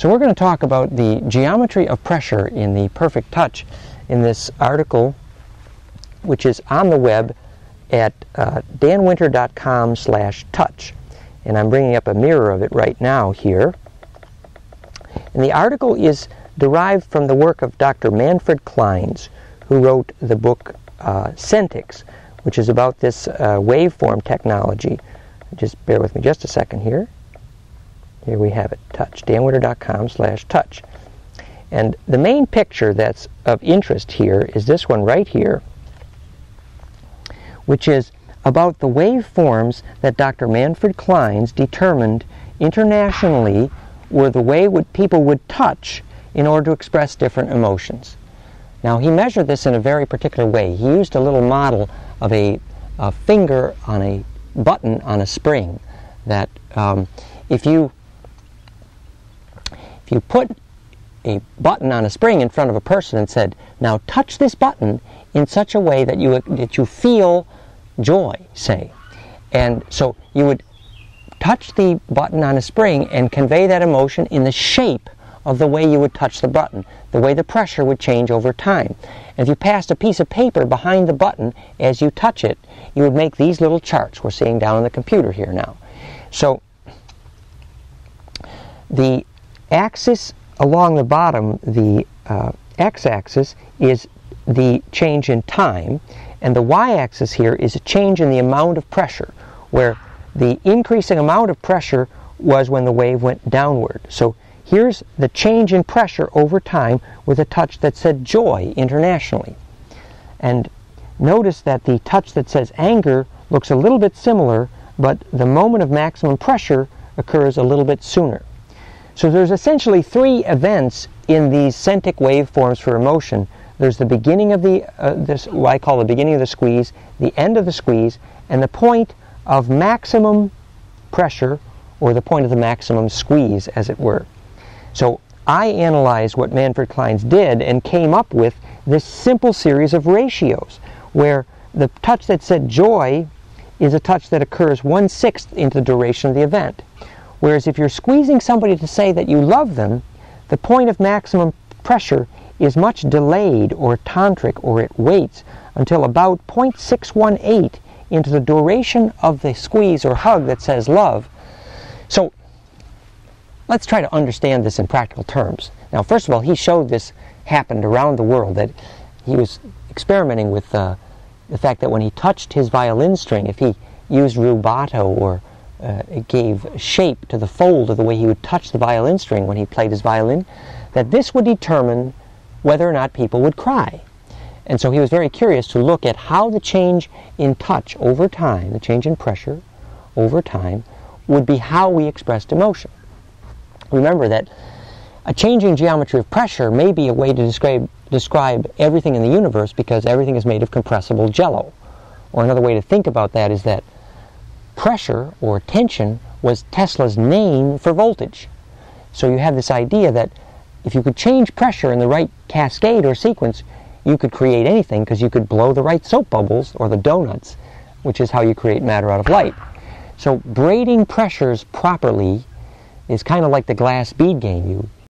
So we're going to talk about the geometry of pressure in the perfect touch in this article, which is on the web at uh, danwinter.com slash touch. And I'm bringing up a mirror of it right now here. And the article is derived from the work of Dr. Manfred Clynes, who wrote the book uh, Sentics, which is about this uh, waveform technology. Just bear with me just a second here. Here we have it, touch, danwinter.com slash touch. And the main picture that's of interest here is this one right here, which is about the waveforms that Dr. Manfred Clynes determined internationally were the way would, people would touch in order to express different emotions. Now, he measured this in a very particular way. He used a little model of a, a finger on a button on a spring that um, if you you put a button on a spring in front of a person and said, "Now touch this button in such a way that you that you feel joy," say, and so you would touch the button on a spring and convey that emotion in the shape of the way you would touch the button, the way the pressure would change over time. And if you passed a piece of paper behind the button as you touch it, you would make these little charts we're seeing down on the computer here now. So the axis along the bottom, the uh, x-axis, is the change in time, and the y-axis here is a change in the amount of pressure, where the increasing amount of pressure was when the wave went downward. So here's the change in pressure over time with a touch that said joy internationally. And notice that the touch that says anger looks a little bit similar, but the moment of maximum pressure occurs a little bit sooner. So there's essentially three events in these sentic waveforms for emotion. There's the beginning of the, uh, this, what I call the beginning of the squeeze, the end of the squeeze, and the point of maximum pressure, or the point of the maximum squeeze, as it were. So I analyzed what Manfred Clynes did and came up with this simple series of ratios, where the touch that said joy is a touch that occurs one sixth into the duration of the event. Whereas if you're squeezing somebody to say that you love them, the point of maximum pressure is much delayed or tantric or it waits until about 0.618 into the duration of the squeeze or hug that says love. So let's try to understand this in practical terms. Now, first of all, he showed this happened around the world, that he was experimenting with uh, the fact that when he touched his violin string, if he used rubato or uh, gave shape to the fold of the way he would touch the violin string when he played his violin, that this would determine whether or not people would cry. And so he was very curious to look at how the change in touch over time, the change in pressure over time, would be how we expressed emotion. Remember that a changing geometry of pressure may be a way to describe, describe everything in the universe because everything is made of compressible jello. Or another way to think about that is that pressure or tension was Tesla's name for voltage. So you have this idea that if you could change pressure in the right cascade or sequence, you could create anything because you could blow the right soap bubbles or the donuts, which is how you create matter out of light. So braiding pressures properly is kind of like the glass bead game. You